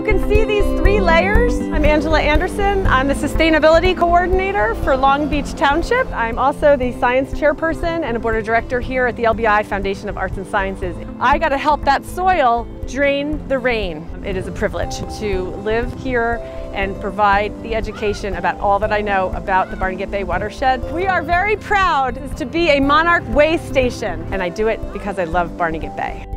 you can see these three layers. I'm Angela Andersen. I'm the Sustainability Coordinator for Long Beach Township. I'm also the Science Chairperson and a Board of Director here at the LBI Foundation of Arts and Sciences. I got to help that soil drain the rain. It is a privilege to live here and provide the education about all that I know about the Barnegat Bay watershed. We are very proud to be a Monarch Way Station, and I do it because I love Barnegat Bay.